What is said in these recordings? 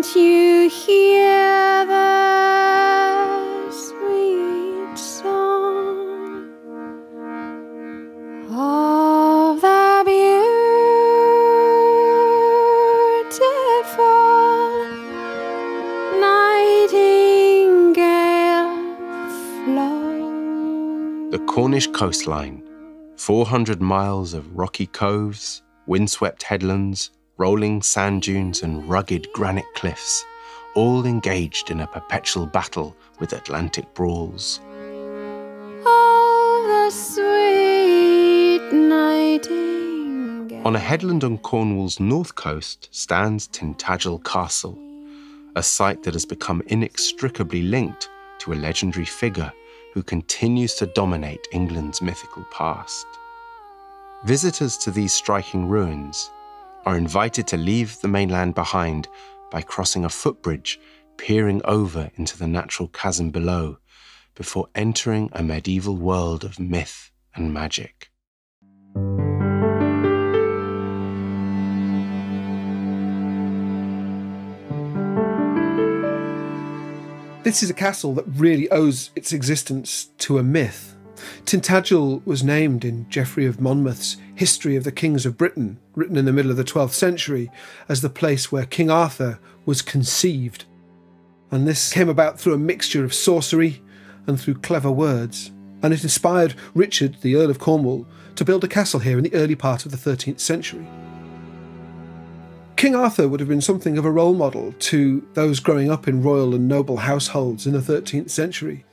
Don't you hear the sweet song of the beautiful nightingale flow? The Cornish coastline, 400 miles of rocky coves, windswept headlands, rolling sand dunes, and rugged granite cliffs, all engaged in a perpetual battle with Atlantic brawls. of the sweet nightingale. On a headland on Cornwall's north coast stands Tintagel Castle, a site that has become inextricably linked to a legendary figure who continues to dominate England's mythical past. Visitors to these striking ruins are invited to leave the mainland behind by crossing a footbridge peering over into the natural chasm below before entering a medieval world of myth and magic. This is a castle that really owes its existence to a myth. Tintagel was named in Geoffrey of Monmouth's History of the Kings of Britain, written in the middle of the 12th century, as the place where King Arthur was conceived. And this came about through a mixture of sorcery and through clever words. And it inspired Richard, the Earl of Cornwall, to build a castle here in the early part of the 13th century. King Arthur would have been something of a role model to those growing up in royal and noble households in the 13th century.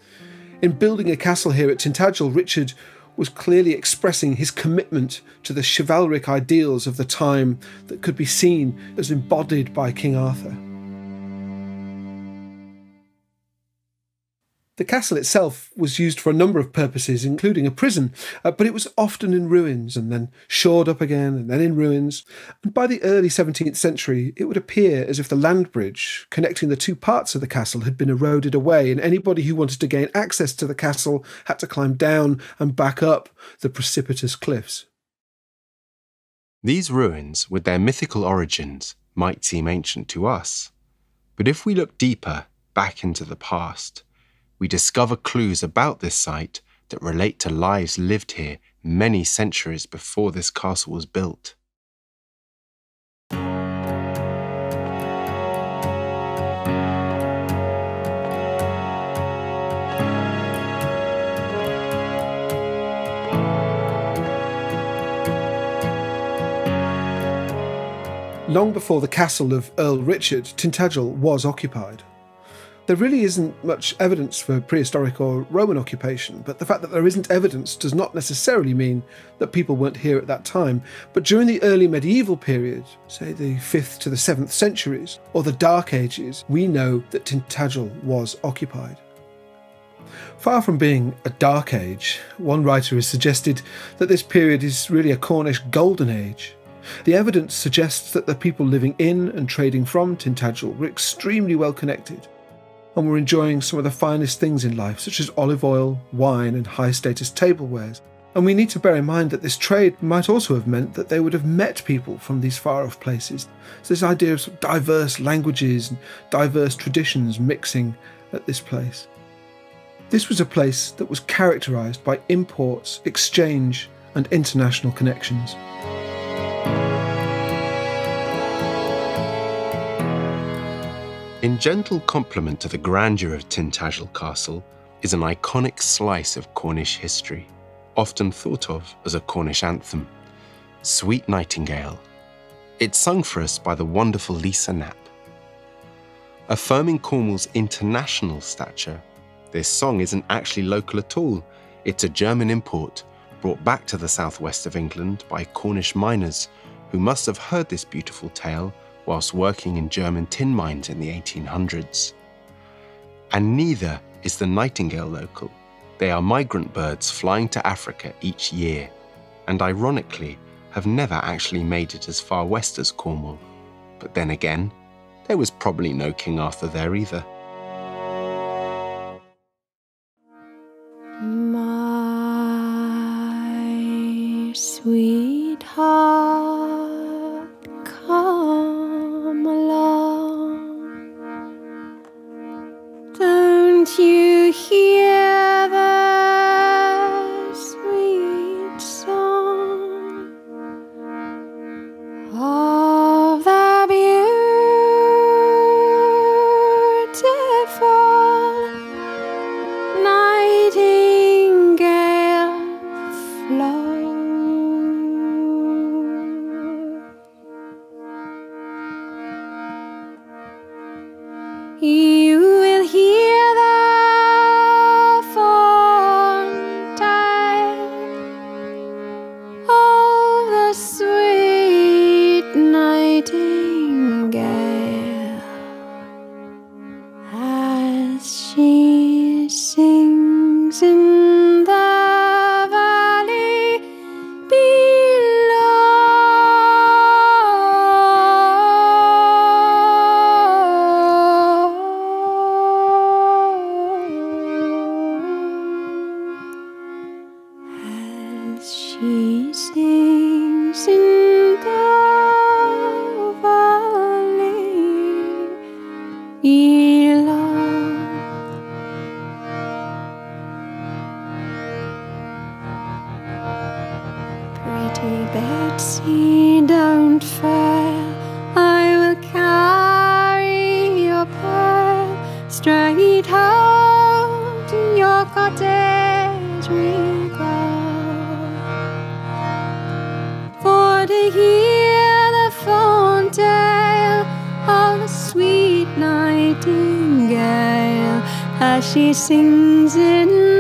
In building a castle here at Tintagel, Richard was clearly expressing his commitment to the chivalric ideals of the time that could be seen as embodied by King Arthur. The castle itself was used for a number of purposes, including a prison, uh, but it was often in ruins and then shored up again and then in ruins. And by the early 17th century, it would appear as if the land bridge connecting the two parts of the castle had been eroded away, and anybody who wanted to gain access to the castle had to climb down and back up the precipitous cliffs. These ruins, with their mythical origins, might seem ancient to us. But if we look deeper back into the past, we discover clues about this site that relate to lives lived here many centuries before this castle was built. Long before the castle of Earl Richard, Tintagel was occupied. There really isn't much evidence for prehistoric or Roman occupation, but the fact that there isn't evidence does not necessarily mean that people weren't here at that time. But during the early medieval period, say the 5th to the 7th centuries, or the Dark Ages, we know that Tintagel was occupied. Far from being a dark age, one writer has suggested that this period is really a Cornish golden age. The evidence suggests that the people living in and trading from Tintagel were extremely well connected and were enjoying some of the finest things in life, such as olive oil, wine, and high status tablewares. And we need to bear in mind that this trade might also have meant that they would have met people from these far off places. So, this idea of, sort of diverse languages and diverse traditions mixing at this place. This was a place that was characterised by imports, exchange, and international connections. In gentle compliment to the grandeur of Tintagel Castle is an iconic slice of Cornish history, often thought of as a Cornish anthem, Sweet Nightingale. It's sung for us by the wonderful Lisa Knapp. Affirming Cornwall's international stature, this song isn't actually local at all. It's a German import brought back to the southwest of England by Cornish miners who must have heard this beautiful tale whilst working in German tin mines in the 1800s. And neither is the nightingale local. They are migrant birds flying to Africa each year, and ironically, have never actually made it as far west as Cornwall. But then again, there was probably no King Arthur there either. My sweetheart. Can't you hear the sweet song of the beautiful nightingale flow? day. she sings in